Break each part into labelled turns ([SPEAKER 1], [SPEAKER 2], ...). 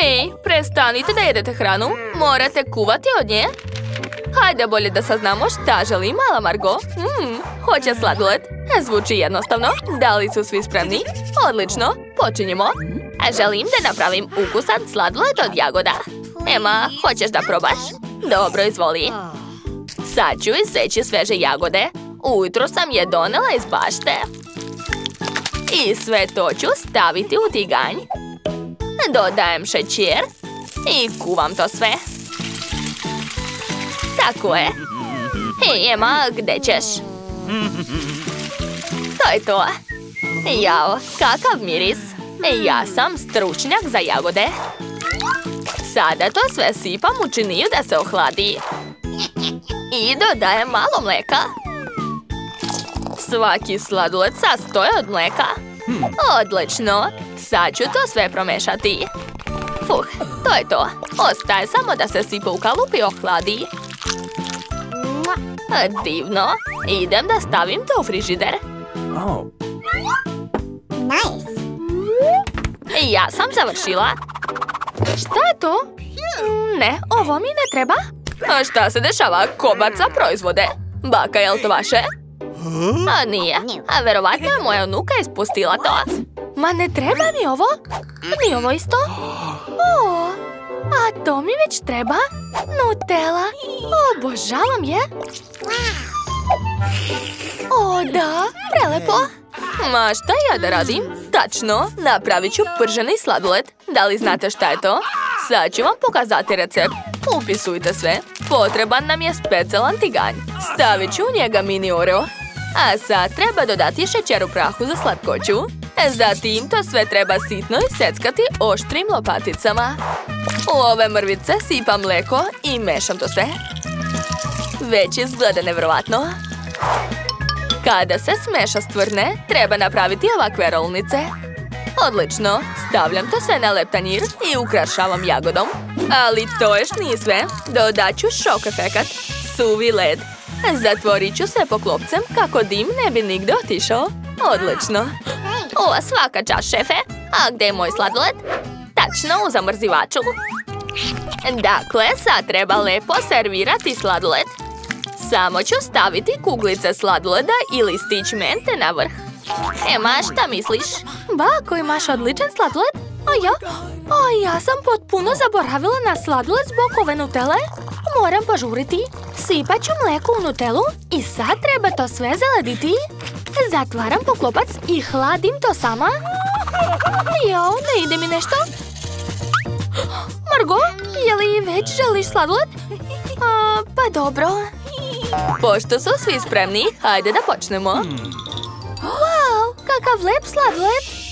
[SPEAKER 1] Hej, prestanite da jedete hranu. Morate kuvati od nje. Hajde bolje da saznamo šta želi mala Margo. Mm, hoće sladoled. Zvuči jednostavno. Da li su svi spremni? Odlično, počinjemo. Želim da napravim ukusan sladoled od jagoda. Ema, hoćeš da probaš? Dobro, izvoli. Sad ću iseći sveže jagode. Ujutro sam je donela iz bašte. I sve to ću staviti u tiganj. Dodajem šećer i kuvam to sve. Tako je. Hej, Ema, gdje ćeš? To je to. Jao, kakav miris. Ja sam stručnjak za jagode. Sada to sve sipam u činiju da se ohladi. I dodajem malo mleka. Svaki sladoled sastoje od mleka. Odlično. Sad ću to sve promešati. Fuh, to je to. Ostaje samo da se sipa u kalup i ohladi. Divno. Idem da stavim to u frižider.
[SPEAKER 2] Nice.
[SPEAKER 1] Ja sam završila. Šta je to? Ne, ovo mi ne treba. A šta se dešava? Ko baca proizvode? Baka, je li to vaše? A nije. A verovatno je moja unuka ispustila to. Ma ne treba mi ovo. Ni ovo isto. O, a to mi već treba. Nutella. Obožavam je. O, da. Prelepo. Ma šta ja da radim? Tačno, napravit ću prženi sladoled. Da li znate šta je to? Sad ću vam pokazati recept. Upisujte sve. Potreban nam je specijalan tiganj. Stavit ću u njega mini oreo. A sad treba dodati šećer u prahu za slatkoću. Zatim to sve treba sitno iseckati oštrim lopaticama. U ove mrvice sipam mleko i mešam to sve. Već izgleda nevjerovatno. Kada se smeša stvrne, treba napraviti ovakve rolnice. Odlično, stavljam to sve na leptanjir i ukrašavam jagodom. Ali to još nije sve, dodat ću šok efekat, suvi led. Zatvorit ću sve poklopcem kako dim ne bi nigde otišao. Odlično. O, svaka čast, šefe. A gdje je moj sladoled? Tačno u zamrzivaču. Dakle, sad treba lepo servirati sladoled. Samo ću staviti kuglice sladoleda i listić mente na vrh. Ema, šta misliš? Bako, imaš odličan sladoled? A ja? A ja sam potpuno zaboravila na sladoled zbog ove nutele. Moram požuriti. Sipat ću mleko u nutelu i sad treba to sve zalediti. Zatvaram poklopac i hladim to sama. Jo, ne ide mi nešto. Margo, je li već želiš sladoled? A, pa dobro. Pošto su svi spremni, hajde da počnemo. Wow, kakav lep sladoled!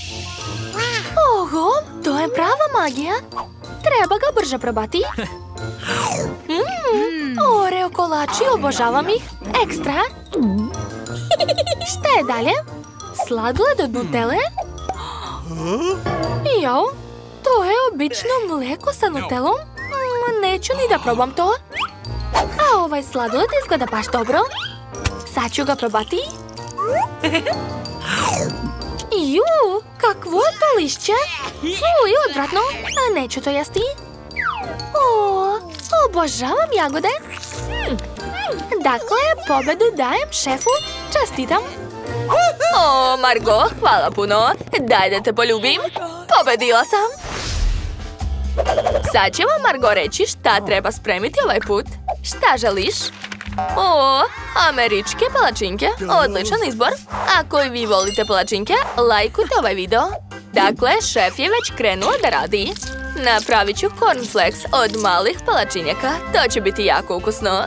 [SPEAKER 1] Oho, to je prava magija. Treba ga brže probati. Mm, oreo kolači, obožavam ih. Ekstra. Šta je dalje? Sladoled od Nutelle? Jo, to je obično mleko sa Nutellom. Mm, neću ni da probam to. A ovaj sladoled izgleda baš dobro. Sad ću ga probati. Ju, kakvo je to lišće? Fuj, odvratno. A neću to jesti. O, obožavam jagode. Dakle, pobedu dajem šefu. Čestitam. O, Margo, hvala puno. Daj da te poljubim. Pobedila sam. Sad će vam Margo reći šta treba spremiti ovaj put. Šta želiš? O, američke palačinke. Odličan izbor. Ako i vi volite palačinke, lajkujte ovaj video. Dakle, šef je već krenuo da radi. Napravit ću cornflakes od malih palačinjaka. To će biti jako ukusno.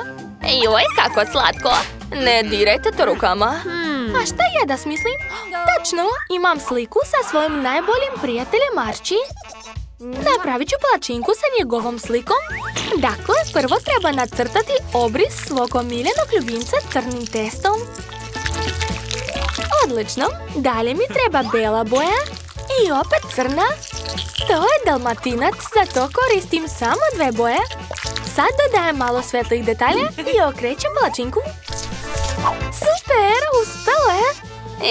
[SPEAKER 1] Joj, kako slatko. Ne dirajte to rukama. A šta ja da smislim? Tačno, imam sliku sa svojim najboljim prijateljem Marči. Napravit ću palačinku sa njegovom slikom. Dakle, prvo treba nacrtati obris svog omiljenog ljubimca crnim testom. Odlično. Dalje mi treba bela boja i opet crna. To je dalmatinac, zato koristim samo dve boje. Sad dodajem malo svetlih detalja i okrećem palačinku. Super, uspelo je!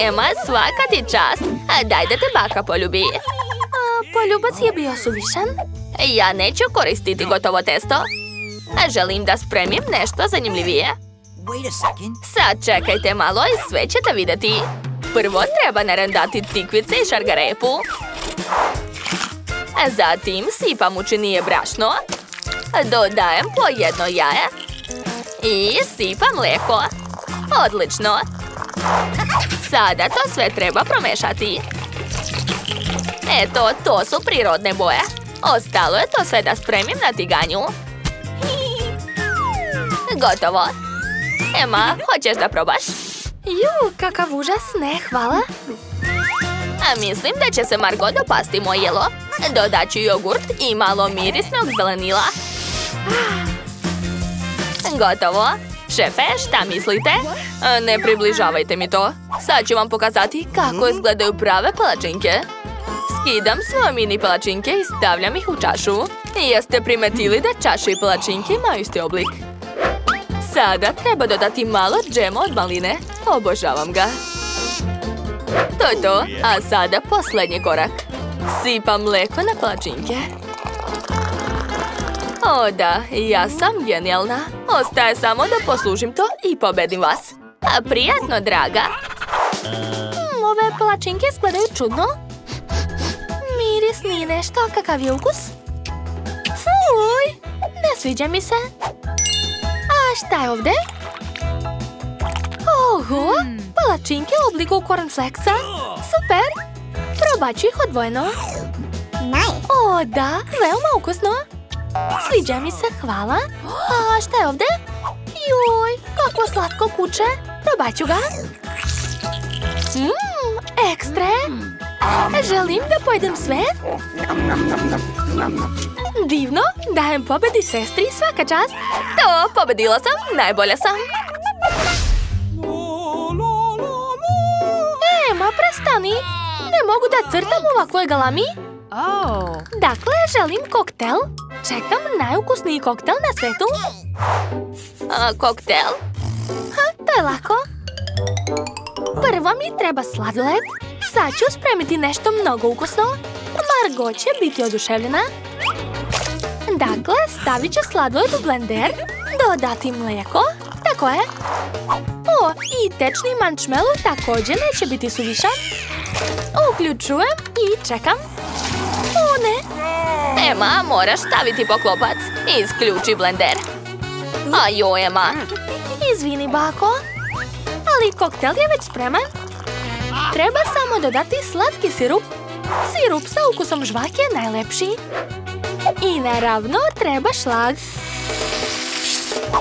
[SPEAKER 1] Ema, svaka ti čast. Daj da te baka poljubi. Poljubac je bio suvišan. Ja neću koristiti gotovo testo. Želim da spremim nešto zanimljivije. Sad čekajte malo i sve ćete vidjeti. Prvo treba narandati tikvice i šargarepu. Zatim sipam učinije brašno. Dodajem po jedno jaje. I sipam mlijeko. Odlično. Sada to sve treba promešati. Eto, to su prirodne boje. Ostalo je to sve da spremim na tiganju. Gotovo. Ema, hoćeš da probaš? Ju, kakav užas, ne, hvala. A mislim da će se Margot dopasti moj jelo. Dodat ću jogurt i malo mirisnog zelenila. Gotovo. Šefe, šta mislite? Ne približavajte mi to. Sad ću vam pokazati kako izgledaju prave palačinke. Skidam svoje mini palačinke i stavljam ih u čašu. Jeste primetili da čaše i palačinke imaju isti oblik? Sada treba dodati malo džema od maline. Obožavam ga. To je to, a sada posljednji korak. Sipam mleko na palačinke. O da, ja sam genijalna. Ostaje samo da poslužim to i pobedim vas. A prijatno, draga. Hmm, ove palačinke izgledaju čudno. Nije nešto, kakav je ukus? Fuj, ne sviđa mi se. A šta je ovdje? Oho, palačinke u obliku cornflakesa. Super! Probat ću ih odvojeno. O, da, veoma ukusno. Sviđa mi se, hvala. A šta je ovdje? Juj, kako slatko kuće. Probat ću ga. Mmm. Želim da pojedem sve. Divno, dajem pobedi sestri svaka čast. To, pobedila sam, najbolja sam. Ema, prestani. Ne mogu da crtam u ovakvoj galami. Dakle, želim koktel. Čekam najukusniji koktel na svetu. koktel? To je lako. Prvo mi treba sladoled. Sad ću spremiti nešto mnogo ukusno. Margot će biti oduševljena. Dakle, stavit ću sladoled u blender, dodati mlijeko, tako je. O, i tečni mančmelu također neće biti suvišan. Uključujem i čekam. O, ne. Ema, moraš staviti poklopac. Isključi blender. A jo, Ema. Izvini, bako. Ali koktel je već spreman. Treba samo dodati slatki sirup. Sirup sa ukusom žvake je najlepši. I naravno treba šlag.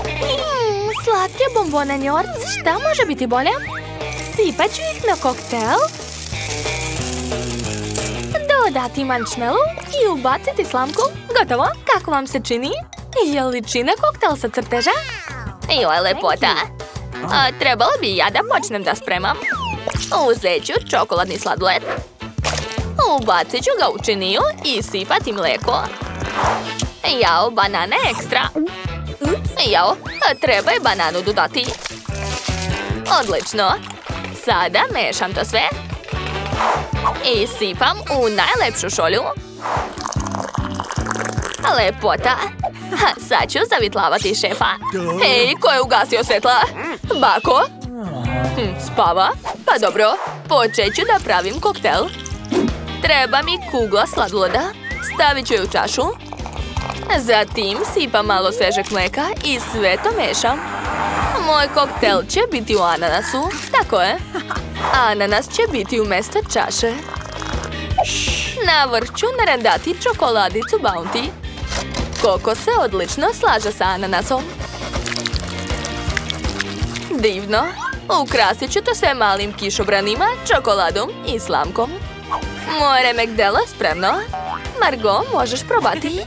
[SPEAKER 1] Mm, slatke bombone njorc, šta može biti bolje? Sipat ću ih na koktel. Dodati mančmelu i ubaciti slamku. Gotovo, kako vam se čini? Je li čine koktel sa crteža? Joj, lepota. A, trebalo bi ja da počnem da spremam. Uzet ću čokoladni sladoled. Ubacit ću ga u činiju i sipati mlijeko. Jao, banane ekstra. Jao, treba je bananu dodati. Odlično. Sada mešam to sve. I sipam u najlepšu šolju. Lepota. sad ću zavitlavati šefa. Hej, ko je ugasio svjetla? Bako? Hm, spava? Pa dobro, počet ću da pravim koktel. Treba mi kugla sladoleda. Stavit ću je u čašu. Zatim sipam malo svežeg mleka i sve to mešam. Moj koktel će biti u ananasu. Tako je. Ananas će biti umjesto čaše. Na vrh ću narandati čokoladicu Bounty. Koko se odlično slaže sa ananasom. Divno. Ukrasit ću to sve malim kišobranima, čokoladom i slamkom. Delo je spremno. Margot, možeš probati.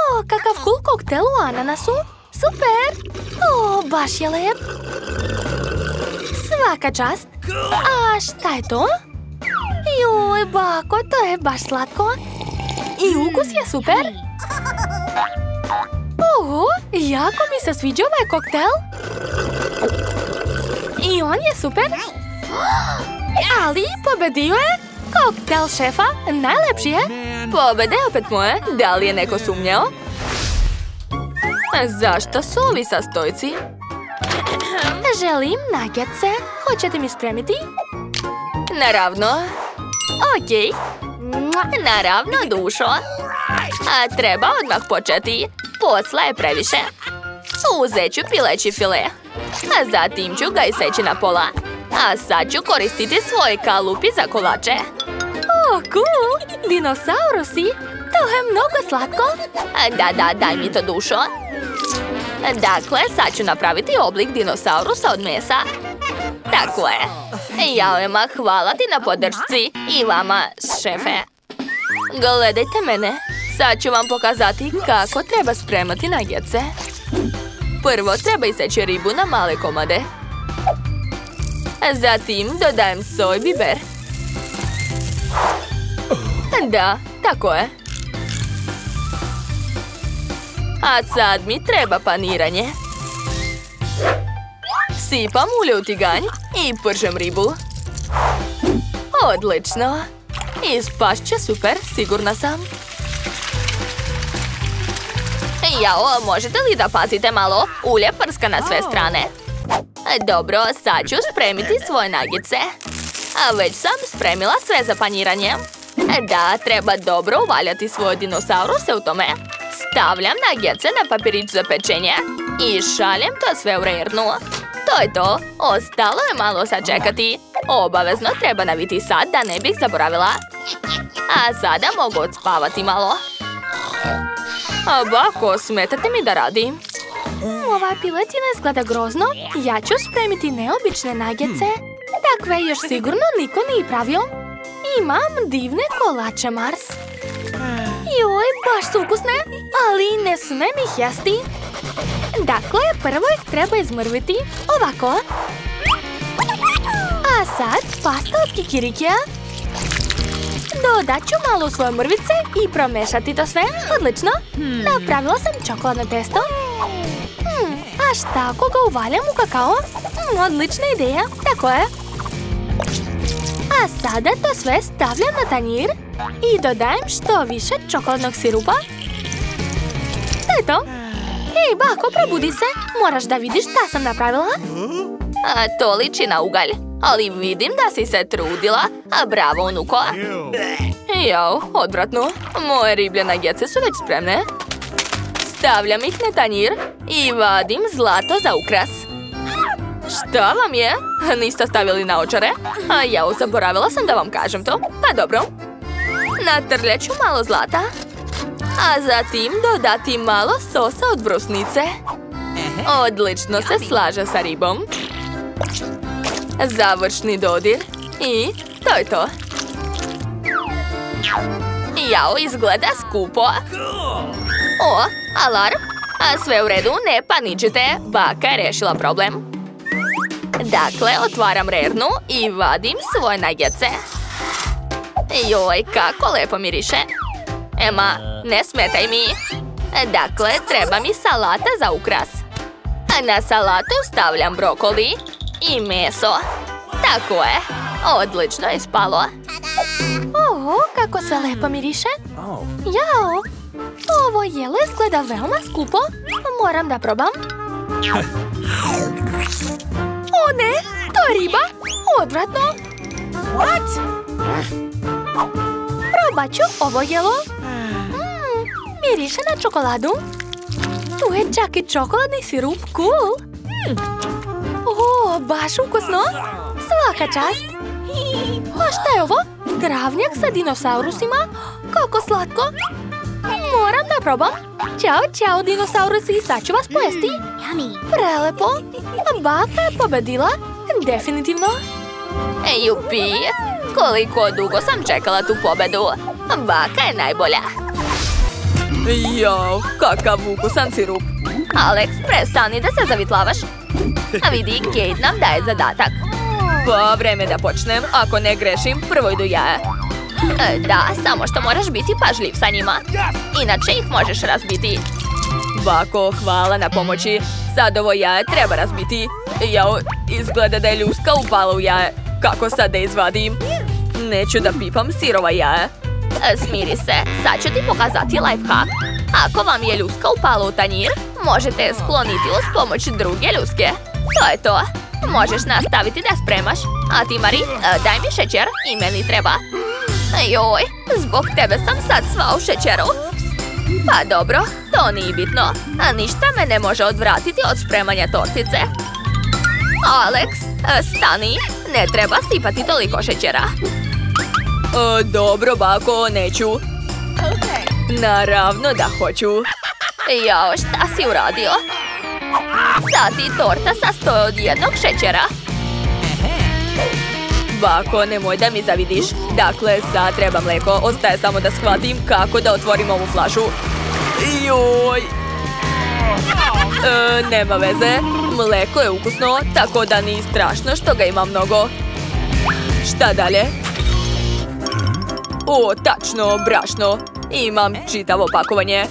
[SPEAKER 1] O, kakav cool koktel u ananasu. Super! O, baš je lep. Svaka čast. A šta je to? Joj, bako, to je baš slatko. I ukus je super. Oho, jako mi se sviđa ovaj koktel. I on je super. Ali pobedio je Koktel šefa, najlepši je. Pobede opet moje, da li je neko sumnjao? Zašto su ovi sastojci? Želim nagetse. Hoćete mi spremiti? Naravno. Okej. Naravno, dušo. A treba odmah početi. Posla je previše. Uzet ću pileći file. A zatim ću ga iseći na pola. A sad ću koristiti svoje kalupi za kolače. Oh, cool! Dinosaurusi? To je mnogo slatko. Da, da, daj mi to dušo. Dakle, sad ću napraviti oblik dinosaurusa od mesa. Tako je. Jao, Ema, hvala ti na podršci. I vama, šefe. Gledajte mene. Sad ću vam pokazati kako treba spremati nagjece. Prvo treba iseći ribu na male komade. Zatim dodajem soj biber. Da, tako je. A sad mi treba paniranje. Sipam ulje u tiganj i pržem ribu. Odlično. Ispašće će super, sigurna sam. Jao, možete li da pazite malo? Ulje prska na sve strane. Dobro, sad ću spremiti svoje nagice. A već sam spremila sve za paniranje. Da, treba dobro uvaljati svoje dinosauruse u tome. Stavljam nagjece na papirić za pečenje i šaljem to sve u rernu. To je to. Ostalo je malo sačekati. Obavezno treba naviti sad da ne bih zaboravila. A sada mogu odspavati malo. A bako, smetate mi da radim. Ova piletina izgleda grozno. Ja ću spremiti neobične nagjece. Takve još sigurno niko nije pravio. Imam divne kolače, Mars. Joj, baš su ukusne, ali ne smem ih jesti. Dakle, prvo ih treba izmrviti ovako. A sad pasta od kikirikija. Dodat ću malo svoje mrvice i promešati to sve. Odlično. Napravila sam čokoladno testo. Hmm, a šta ako ga uvaljam u kakao? Hmm, odlična ideja, tako je. A sada to sve stavljam na tanjir i dodajem što više čokoladnog sirupa. To je to. Ej, bako, probudi se. Moraš da vidiš šta sam napravila. A, to liči na ugalj. Ali vidim da si se trudila. A bravo, unuko. Jao, odvratno. Moje riblje nagjece su već spremne. Stavljam ih na tanjir i vadim zlato za ukras. Šta vam je? Niste stavili naočare? A ja zaboravila sam da vam kažem to. Pa dobro. Natrljat ću malo zlata. A zatim dodati malo sosa od brusnice. Odlično se slaže sa ribom. Završni dodir. I to je to. Jao, izgleda skupo. O, alarm. A sve u redu, ne paničite. Baka je rešila problem. Dakle, otvaram rernu i vadim svoje nagjece. Joj, kako lepo miriše. Ema, ne smetaj mi. Dakle, treba mi salata za ukras. Na salatu stavljam brokoli i meso. Tako je. Odlično je spalo. O, kako se lepo miriše. Jao, ovo jelo izgleda veoma skupo. Moram da probam. O ne, to je riba. Odvratno. What? Probat ću ovo jelo. Mm, miriše na čokoladu. Tu je čak i čokoladni sirup. Cool. Baš ukusno. Svaka čast. A šta je ovo? Travnjak sa dinosaurusima? Kako slatko. Moram da probam. Ćao, čao, dinosaurusi. Sad ću vas pojesti. Prelepo. Baka je pobedila. Definitivno. Ej, jupi. Koliko dugo sam čekala tu pobedu. Baka je najbolja. Jao, kakav ukusan sirup. Alex, prestani da se zavitlavaš. A vidi, Kate nam daje zadatak. Pa, vreme da počnem. Ako ne grešim, prvo idu jaje. E, Da, samo što moraš biti pažljiv sa njima. Inače ih možeš razbiti. Bako, hvala na pomoći. Sad ovo jaje treba razbiti. Jao, izgleda da je ljuska upala u jaje. Kako sad da izvadim? Neću da pipam sirova jaja. Smiri se, sad ću ti pokazati lifehack. Ako vam je ljuska upala u tanjir, možete je skloniti uz pomoć druge ljuske. To je to. Možeš nastaviti da spremaš. A ti, Mari, daj mi šećer i meni treba. Joj, zbog tebe sam sad sva u šećeru. Pa dobro, to nije bitno. A ništa me ne može odvratiti od spremanja tortice. Alex, stani. Ne treba sipati toliko šećera. E, dobro, bako, neću. Naravno da hoću. Jao, šta si uradio? Sad ti torta sastoje od jednog šećera. Bako, nemoj da mi zavidiš. Dakle, sad treba mleko. Ostaje samo da shvatim kako da otvorim ovu flašu. Joj! E, nema veze. Mleko je ukusno, tako da nije strašno što ga ima mnogo. Šta dalje? O, tačno, brašno. Imam čitavo pakovanje.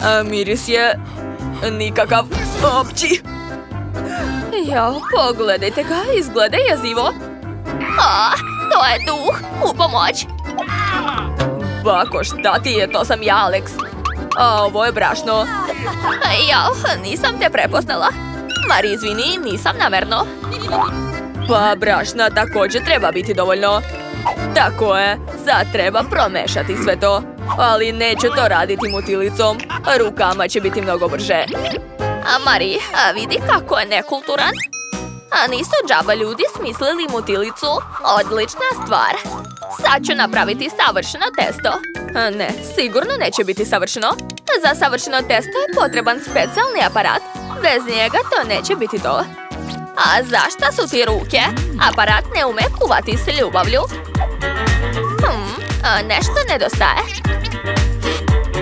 [SPEAKER 1] A miris je nikakav opći. Jao, pogledajte ga, izgleda jezivo. A, to je duh, u pomoć. Bako, šta ti je, to sam ja, Alex. A ovo je brašno. Jao, nisam te prepoznala. Mari, izvini, nisam namerno. Pa brašna također treba biti dovoljno. Tako je, sad treba promešati sve to. Ali neću to raditi mutilicom. Rukama će biti mnogo brže. A Mari, a vidi kako je nekulturan. A nisu džaba ljudi smislili mutilicu? Odlična stvar. Sad ću napraviti savršeno testo. Ne, sigurno neće biti savršeno. Za savršeno testo je potreban specijalni aparat. Bez njega to neće biti to. A zašta su ti ruke? Aparat ne ume kuvati s ljubavlju. Hmm, nešto nedostaje.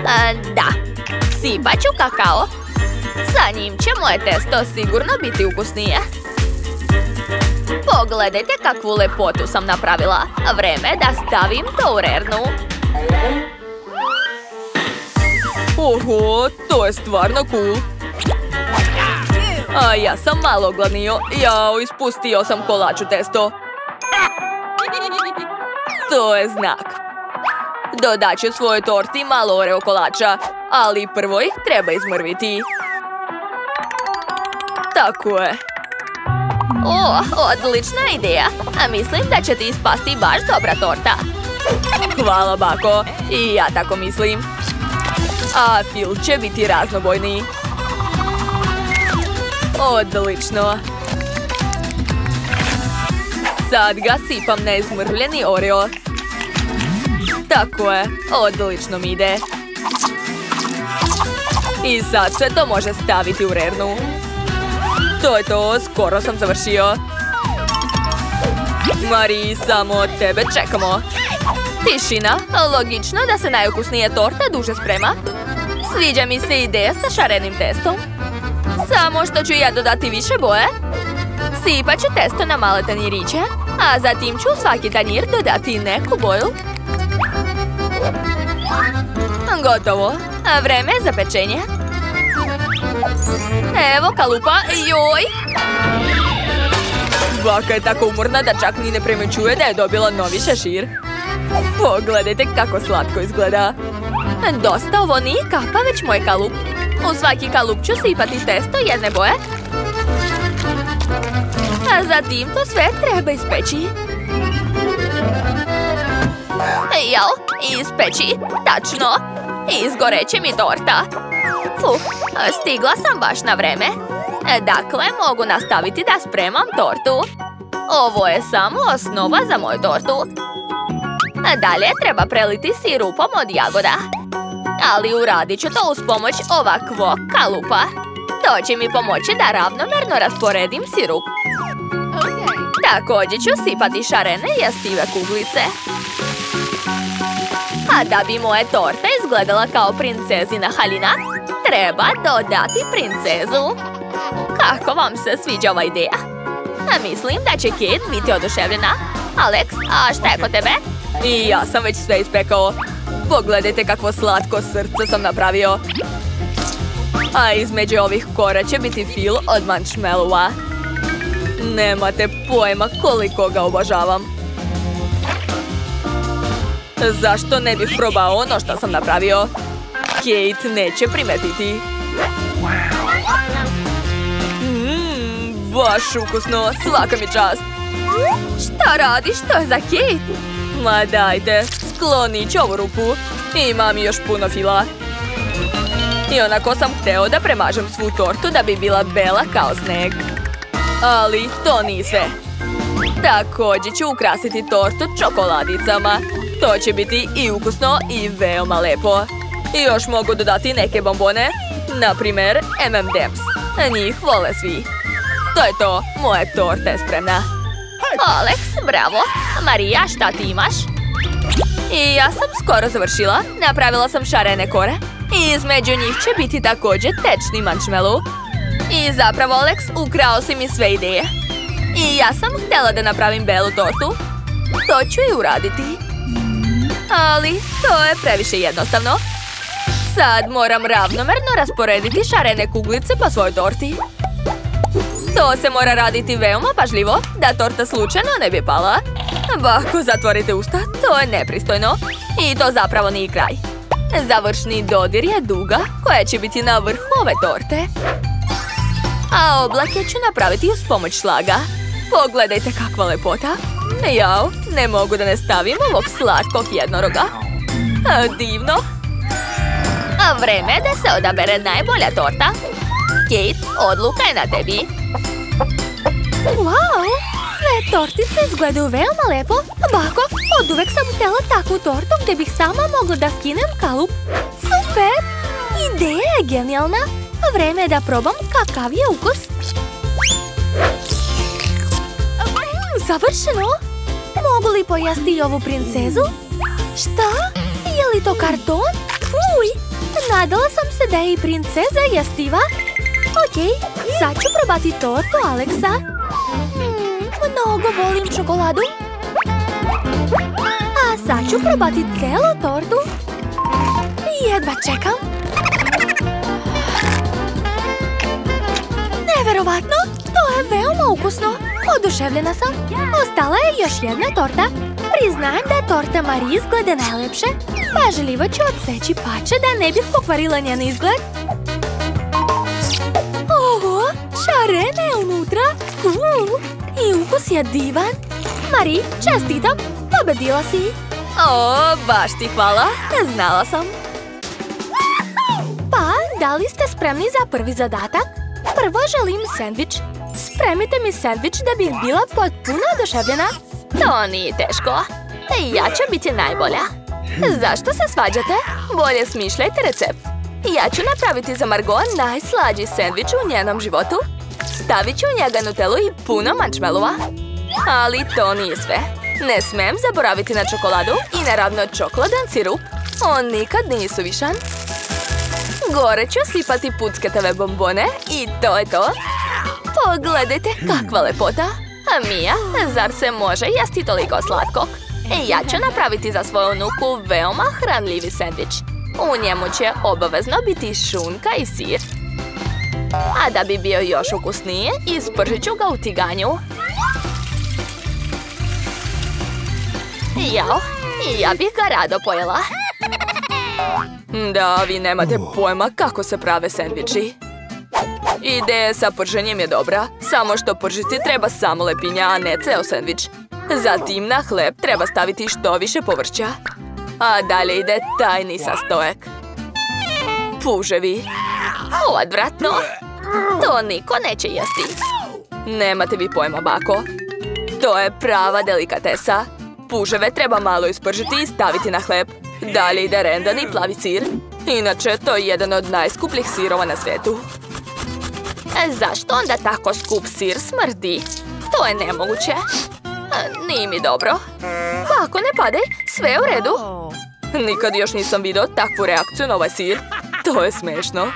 [SPEAKER 1] A, da, sipat ću kakao. Sa njim će moje testo sigurno biti ukusnije. Pogledajte kakvu lepotu sam napravila. Vreme da stavim to u rernu. Oho, to je stvarno cool. A ja sam malo gladnio. Jao, ispustio sam kolač u testo. To je znak. Dodat ću svojoj torti malo oreo kolača, ali prvo ih treba izmrviti. Tako je. O, odlična ideja. A mislim da će ti ispasti baš dobra torta. Hvala, bako. I ja tako mislim. A fil će biti raznobojni. Odlično. Sad ga sipam na izmrvljeni oreo. Tako je, odlično mi ide. I sad se to može staviti u rernu. To je to, skoro sam završio. Mari, samo tebe čekamo. Tišina, logično da se najukusnije torta duže sprema. Sviđa mi se ideja sa šarenim testom. Samo što ću ja dodati više boje. Sipat ću testo na male tanjiriće, a zatim ću svaki tanjir dodati neku boju. Gotovo. Vreme za pečenje. Evo kalupa, joj! Baka je tako umorna da čak ni ne premećuje da je dobila novi šešir. Pogledajte kako slatko izgleda. Dosta ovo nije kapa, već moj kalup. U svaki kalup ću sipati testo jedne boje. A zatim to sve treba ispeći. Jel, ispeći, tačno. Izgoreće mi torta. Fuh, stigla sam baš na vreme. Dakle, mogu nastaviti da spremam tortu. Ovo je samo osnova za moju tortu. Dalje treba preliti sirupom od jagoda. Ali uradit ću to uz pomoć ovakvog kalupa. To će mi pomoći da ravnomerno rasporedim sirup. Također ću sipati šarene jastive kuglice. A da bi moje torta izgledala kao princezina haljina, treba dodati princezu. Kako vam se sviđa ova ideja? Mislim da će Kate biti oduševljena. Alex, a šta je kod tebe? I ja sam već sve ispekao. Pogledajte kakvo slatko srce sam napravio. A između ovih kora će biti fil od mančmelova. Nemate pojma koliko ga obožavam. Zašto ne bih probao ono što sam napravio? Kate neće primetiti. Mmm, baš ukusno, svaka mi čast. Šta radiš? To je za Kate? Ma dajte, skloni ovu ruku. Imam još puno fila. I onako sam hteo da premažem svu tortu da bi bila bela kao sneg. Ali to nije sve. Također ću ukrasiti tortu čokoladicama. To će biti i ukusno i veoma lepo. I još mogu dodati neke bombone. Naprimjer, M&M's. Njih vole svi. To je to, moja torta je spremna. Alex, bravo. Marija, šta ti imaš? I ja sam skoro završila. Napravila sam šarene kore. I između njih će biti također tečni mančmelu. I zapravo, Alex, ukrao si mi sve ideje. I ja sam htjela da napravim belu tortu. To ću i uraditi. Ali to je previše jednostavno. Sad moram ravnomerno rasporediti šarene kuglice po svojoj torti. To se mora raditi veoma pažljivo, da torta slučajno ne bi pala. Bako, zatvorite usta, to je nepristojno. I to zapravo nije kraj. Završni dodir je duga koja će biti na vrhu ove torte. A oblake ću napraviti uz pomoć šlaga. Pogledajte kakva lepota. Jao, ne mogu da ne stavim ovog slatkog jednoroga. divno. Vreme je da se odabere najbolja torta. Kate, odluka je na tebi. Wow, sve tortice izgledaju veoma lepo. Bako, od uvek sam htjela takvu tortu gdje bih sama mogla da skinem kalup. Super! Ideja je genijalna. Vreme je da probam kakav je ukus. Završeno! Mogu li pojasti ovu princezu? Šta? Je li to karton? Nadala sam se da je i princeza jestiva. Ok, sad ću probati tortu Aleksa. Hmm, mnogo volim čokoladu. A sad ću probati celu tortu. Jedva čekam. Neverovatno, to je veoma ukusno. Oduševljena sam. Ostala je još jedna torta. Priznajem da torta Mariji izgleda najlepše. Pažljivo ću odseći pače da ne bih pokvarila njen izgled. Ovo, šarena je unutra. I ukus je divan. Mari, čestitam, pobedila si. O, baš ti hvala, znala sam. Pa, da li ste spremni za prvi zadatak? Prvo želim sandvič. Spremite mi sandvič da bih bila potpuno oduševljena. To nije teško. Ja ću biti najbolja. Zašto se svađate? Bolje smišljajte recept. Ja ću napraviti za Margot najslađi sandvič u njenom životu. Stavit ću u njega nutelu i puno mančmelova. Ali to nije sve. Ne smem zaboraviti na čokoladu i naravno čokoladan sirup. On nikad nije suvišan. Gore ću sipati pucketave bombone i to je to. Pogledajte kakva lepota! Mija, zar se može jesti toliko slatkog? E, ja ću napraviti za svoju nuku veoma hranljivi sandvič. U njemu će obavezno biti šunka i sir. A da bi bio još ukusnije, ispržit ću ga u tiganju. Jao, ja bih ga rado pojela. Da, vi nemate pojma kako se prave sandviči. Ideja sa prženjem je dobra, samo što pržiti treba samo lepinja, a ne ceo sandvič. Zatim na hleb treba staviti što više povrća. A dalje ide tajni sastojak. Puževi. Odvratno. To niko neće jesti. Nemate vi pojma, bako. To je prava delikatesa. Puževe treba malo ispržiti i staviti na hleb. Dalje ide rendan i plavi sir. Inače, to je jedan od najskupljih sirova na svijetu. E, zašto onda tako skup sir smrdi? To je nemoguće. E, nije mi dobro. Ako ne padaj, sve je u redu. Nikad još nisam vidio takvu reakciju na ovaj sir. To je smešno.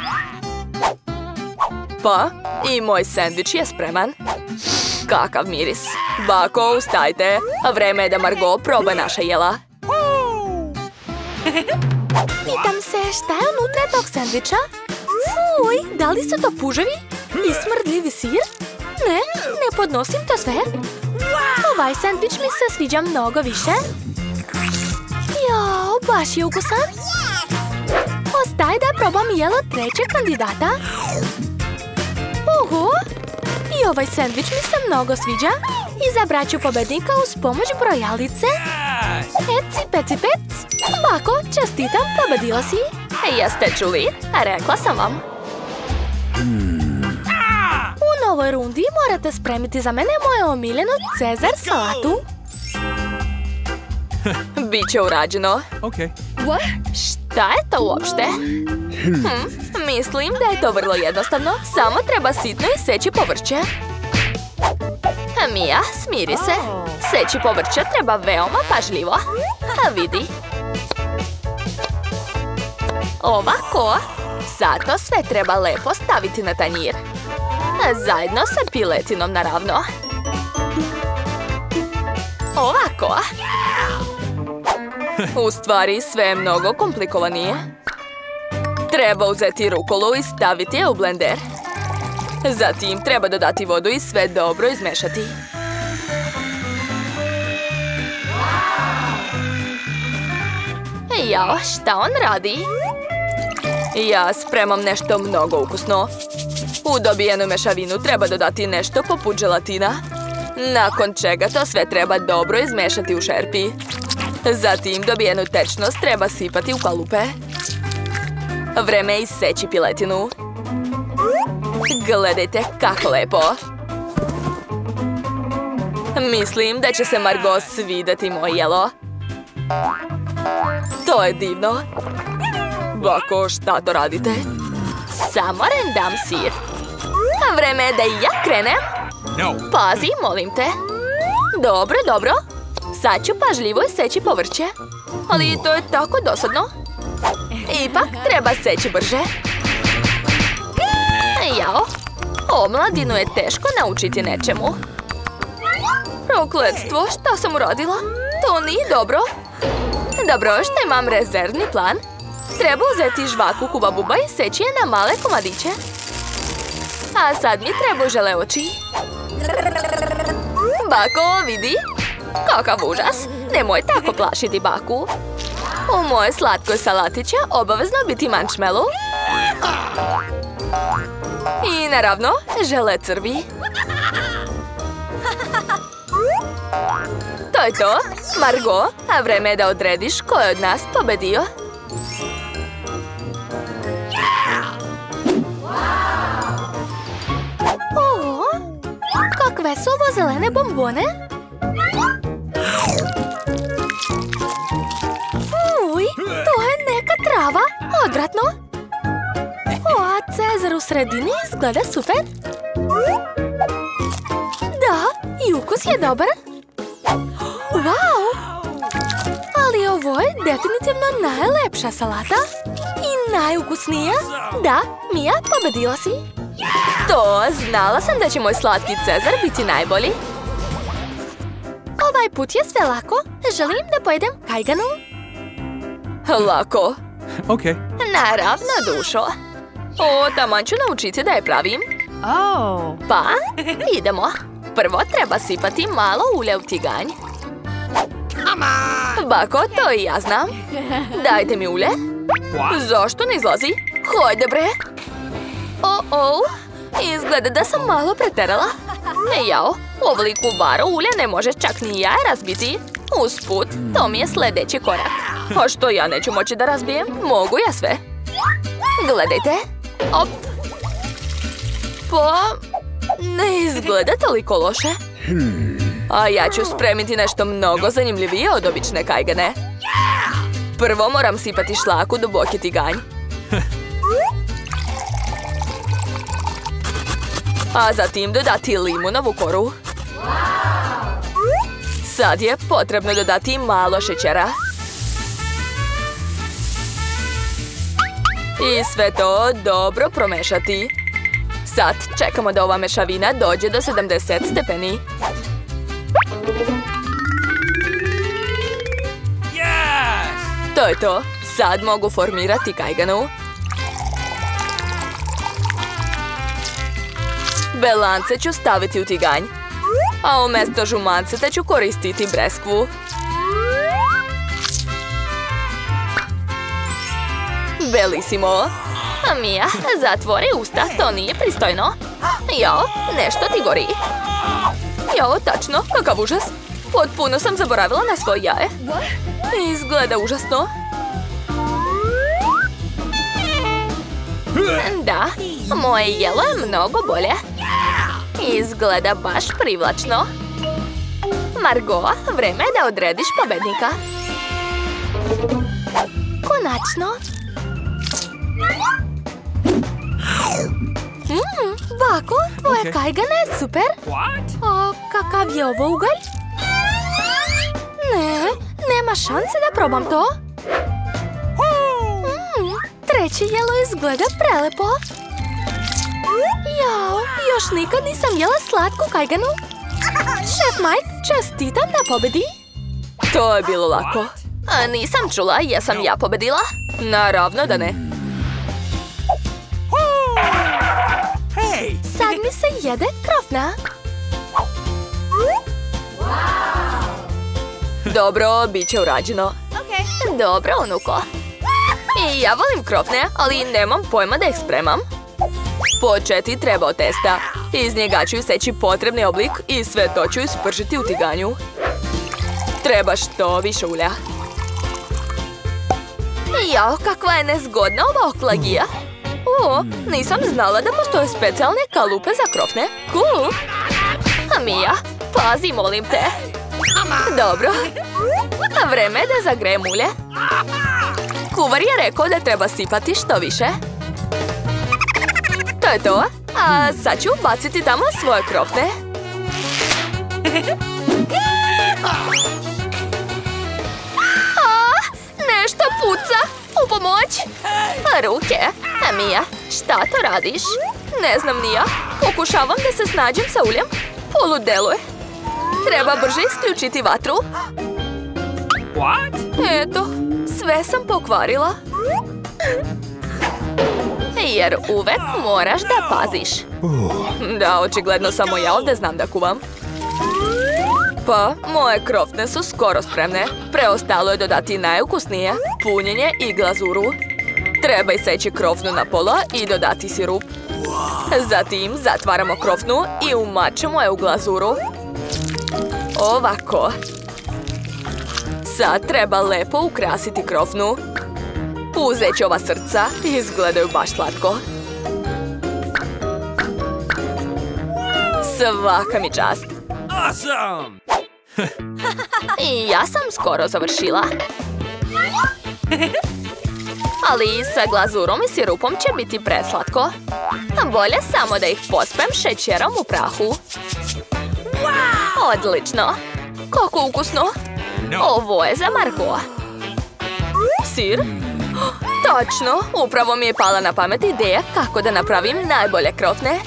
[SPEAKER 1] Pa, i moj sandvič je spreman. Kakav miris. Bako, ustajte. Vreme je da Margot proba naša jela. Pitam se šta je unutra tog sandviča? Fuj, da li su to puževi? I smrdljivi sir? Ne, ne podnosim to sve. Ovaj sandvič mi se sviđa mnogo više. Jao, baš je ukusan. Ostaje da probam jelo trećeg kandidata. Uhu! I ovaj sandvič mi se mnogo sviđa. Izabrat ću pobednika uz pomoć brojalice. Eci, peci, pec. Bako, čestitam, pobedio si. Jeste čuli? Rekla sam vam. U novoj rundi morate spremiti za mene moju omiljenu Cezar salatu. Biće urađeno.
[SPEAKER 2] Okay.
[SPEAKER 1] Šta je to uopšte? Hm, mislim da je to vrlo jednostavno. Samo treba sitno iseći povrće. Mija, smiri se. Seći povrće treba veoma pažljivo. A vidi. Ovako. Sad to sve treba lepo staviti na tanjir. Zajedno sa piletinom, naravno. Ovako. U stvari, sve je mnogo komplikovanije. Treba uzeti rukolu i staviti je u blender. Zatim treba dodati vodu i sve dobro izmešati. Jao, šta on radi? Ja spremam nešto mnogo ukusno. U dobijenu mešavinu treba dodati nešto poput želatina. Nakon čega to sve treba dobro izmešati u šerpi. Zatim dobijenu tečnost treba sipati u kalupe. Vreme je iseći piletinu. Gledajte kako lepo. Mislim da će se Margot svideti moj jelo. To je divno. Bako, šta to radite? Samo rendam sir. Vreme je da i ja krenem. Pazi, molim te. Dobro, dobro. Sad ću pažljivo seći povrće. Ali to je tako dosadno. Ipak treba seći brže. Jao, omladinu je teško naučiti nečemu. Prokletstvo, šta sam uradila? To nije dobro. Dobro, što imam rezervni plan. Treba uzeti žvaku kuba buba i seći je na male komadiće. A sad mi treba žele oči. Bako, vidi. Kakav užas. Nemoj tako plašiti baku. U moje slatkoj salati će obavezno biti mančmelu. I naravno, žele crvi. To je to, Margot, a vreme je da odrediš ko je od nas pobedio. Kakve su ovo zelene bombone? Uj, to je neka trava, odvratno. O, a Cezar u sredini izgleda super. Da, i ukus je dobar. Wow! Ali ovo je definitivno najlepša To, znala sam da će moj slatki Cezar biti najbolji. Ovaj put je sve lako. Želim da pojedem kajganu. Lako.
[SPEAKER 2] Okay.
[SPEAKER 1] Naravno, dušo. O, taman ću naučiti da je pravim.
[SPEAKER 3] Oh.
[SPEAKER 1] Pa, idemo. Prvo treba sipati malo ulja u tiganj. Bako, to i ja znam. Dajte mi ulje. Zašto ne izlazi? Hajde bre. O-o, izgleda da sam malo preterala. E jao, ovoliku baru ulja ne može čak ni ja razbiti. Usput, to mi je sljedeći korak. A što ja neću moći da razbijem? Mogu ja sve. Gledajte. Op. Pa, ne izgleda toliko loše. A ja ću spremiti nešto mnogo zanimljivije od obične kajgane. Prvo moram sipati šlaku duboki tiganj. A zatim dodati limunovu koru. Sad je potrebno dodati malo šećera. I sve to dobro promešati. Sad čekamo da ova mešavina dođe do 70 stepeni.
[SPEAKER 2] Yes!
[SPEAKER 1] To je to. Sad mogu formirati kajganu. Staviti u tiganj. A umjesto žumanceta ću koristiti breskvu. Belisimo. Mija, zatvori usta, to nije pristojno. Jao, nešto ti gori. Jao, tačno, kakav užas. Potpuno sam zaboravila na svoje jaje. Izgleda užasno. Da, moje jelo je mnogo bolje. Izgleda baš privlačno. Margo, vreme je da odrediš pobednika. Konačno. Mmm, Bako, tvoja
[SPEAKER 2] Ok.
[SPEAKER 1] kajgana je super.
[SPEAKER 2] What?
[SPEAKER 1] A kakav je ovo ugalj? Ne, nema šanse da probam to. Mm, treće jelo izgleda prelepo. Jao, još nikad nisam jela slatku kajganu. Šef Mike, čestitam na pobedi. To je bilo lako. A, nisam čula, jesam ja pobedila? Naravno da ne.
[SPEAKER 2] Hey!
[SPEAKER 1] Sad mi se jede krofna. Dobro, bit će urađeno. Dobro, unuko. I ja volim krofne, ali nemam pojma da ih spremam. Početi treba od testa. Iz njega ću seći potrebni oblik i sve to ću ispržiti u tiganju. Treba što više ulja. Jao, kakva je nezgodna ova oklagija. O, nisam znala da postoje specijalne kalupe za krofne. Cool. Mija, pazi, molim te. Dobro. Vreme je da zagrejem ulje. Kuvar je rekao da treba sipati što više. To je to. A sad ću baciti tamo svoje krofne. A, nešto puca. U pomoć. Ruke. A Mija, šta to radiš? Ne znam ni ja. Pokušavam da se snađem sa uljem. Poludelo je. Treba brže isključiti vatru.
[SPEAKER 2] What?
[SPEAKER 1] Eto, sve sam pokvarila. Jer uvek moraš da paziš. Da, očigledno samo ja ovdje znam da kuvam. Pa, moje krofne su skoro spremne. Preostalo je dodati najukusnije, punjenje i glazuru. Treba iseći krofnu na pola i dodati sirup. Zatim zatvaramo krofnu i umačemo je u glazuru. Ovako. Sad treba lepo ukrasiti krofnu. Uzet ću ova srca, izgledaju baš slatko. Svaka mi čast.
[SPEAKER 2] Awesome!
[SPEAKER 1] I ja sam skoro završila. Ali sa glazurom i sirupom će biti preslatko. Bolje samo da ih pospem šećerom u prahu. Odlično! Kako ukusno!
[SPEAKER 2] No.
[SPEAKER 1] Ovo je za Margo. Sir? Točno! Upravo mi je pala na pamet ideja kako da napravim najbolje krofne.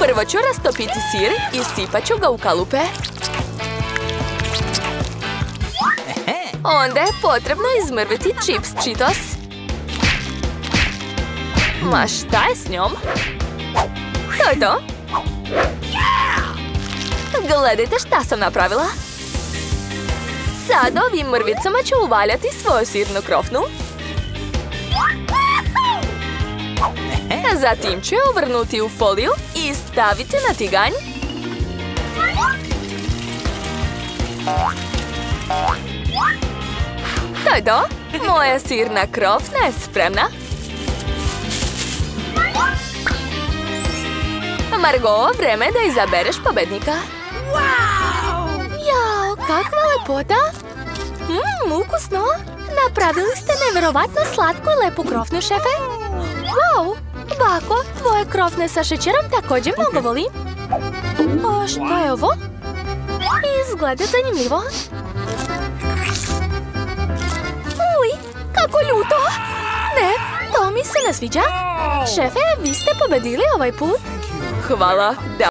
[SPEAKER 1] Prvo ću rastopiti sir i sipat ću ga u kalupe. Onda je potrebno izmrviti čips Cheetos. Ma šta je s njom? To je to. Gledajte šta sam napravila. Sad ovim mrvicama ću uvaljati svoju sirnu krofnu. Zatim ću je uvrnuti u foliju i staviti na tiganj. To je to. Moja sirna krofna je spremna. Margo, vreme da izabereš pobednika. Kakva lepota! Mmm, ukusno! Napravili ste neverovatno slatku i lepu krofnu, šefe. Wow! Bako, tvoje krofne sa šećerom također mnogo volim. A šta je ovo? Izgleda zanimljivo. Uj, kako ljuto! Ne, to mi se ne sviđa. Šefe, vi ste pobedili ovaj put. Hvala, da